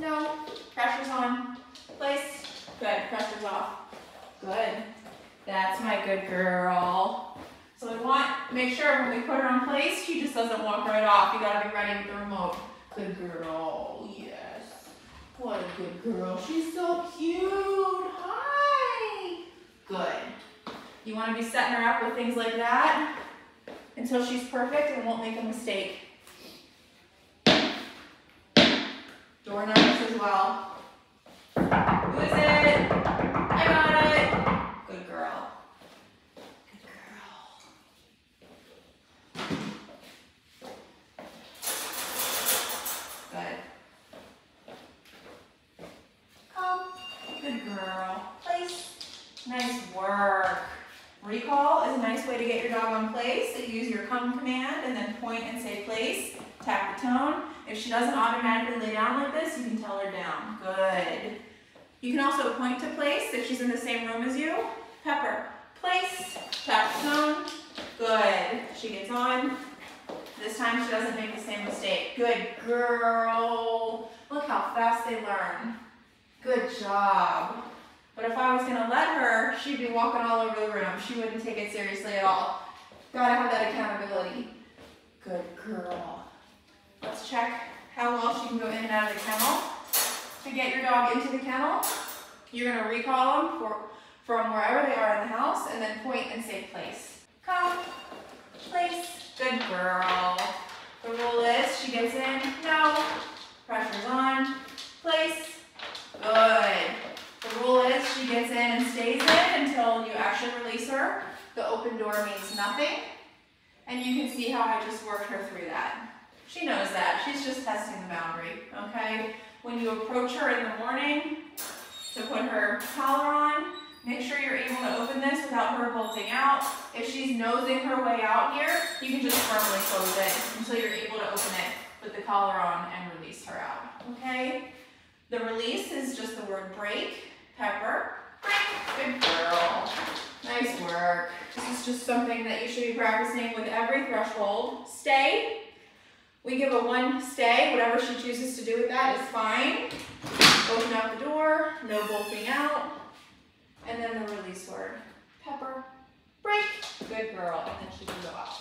No. Pressure's on. Place. Good. Pressure's off. Good. That's my good girl. So we want, to make sure when we put her on place, she just doesn't walk right off. You gotta be ready with the remote. Good girl. Yes. What a good girl. She's so cute. Hi. Good. You wanna be setting her up with things like that until she's perfect and won't make a mistake. Door knobs as well. Who is it? I got it. Good girl. Good girl. Good. Come. Good girl. Place. Nice work. Recall is a nice way to get your dog on place. So you use your come command and then point and say place. Tap the tone. If she doesn't automatically lay down like this, you can tell her down. Good. You can also point to place if she's in the same room as you. Pepper, place, tap the tone. Good. She gets on. This time she doesn't make the same mistake. Good girl. Look how fast they learn. Good job. But if I was gonna let her, she'd be walking all over the room. She wouldn't take it seriously at all. Gotta have that accountability. Good girl. Check how well she can go in and out of the kennel. To get your dog into the kennel, you're gonna recall them for, from wherever they are in the house and then point and say place. Come, place, good girl. The rule is she gets in, no, pressure's on, place, good. The rule is she gets in and stays in until you actually release her. The open door means nothing. And you can see how I just worked her through that. She knows that. She's just testing the boundary, okay? When you approach her in the morning to put her collar on, make sure you're able to open this without her bolting out. If she's nosing her way out here, you can just firmly close it until you're able to open it with the collar on and release her out, okay? The release is just the word break, pepper, break, good girl. Nice work. This is just something that you should be practicing with every threshold. Stay. We give a one stay, whatever she chooses to do with that is fine. Open out the door, no bolting out. And then the release word, pepper, break, good girl, and then she can go out.